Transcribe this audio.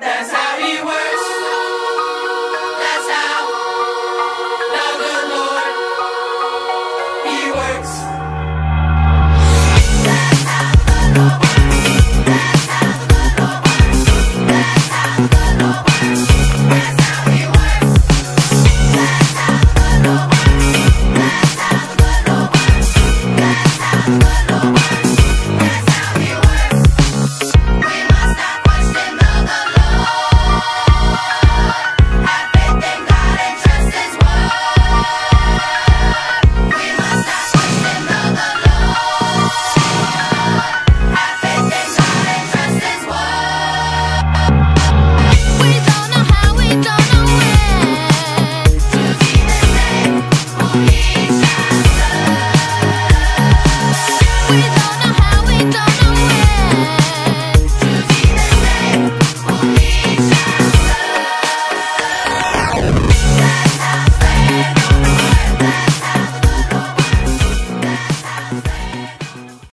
That's